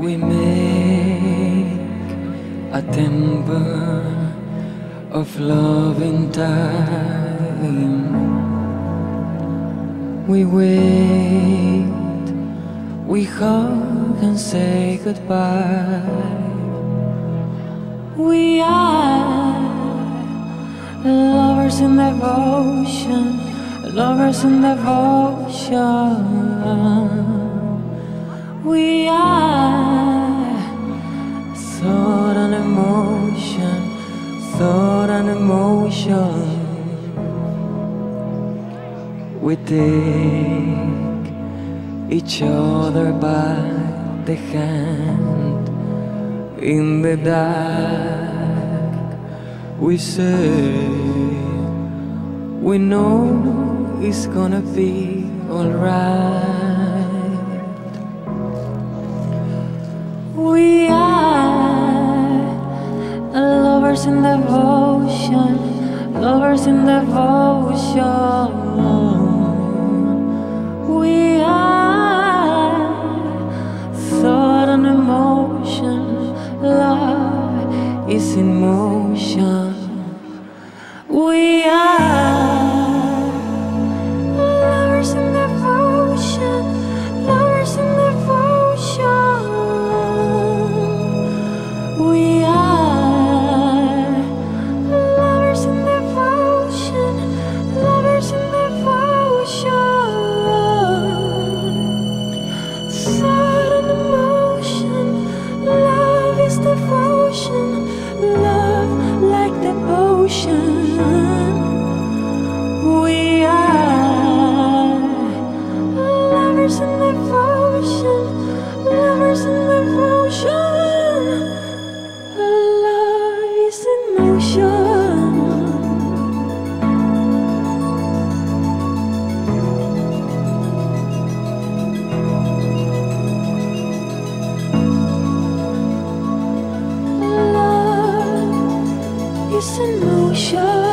We make a temple of love in time. We wait, we hug and say goodbye. We are lovers in devotion, lovers in devotion. We are thought and emotion, thought and emotion. We take each other by the hand in the dark. We say, we know it's gonna be alright. We are lovers in devotion, lovers in devotion. We are peace and motion.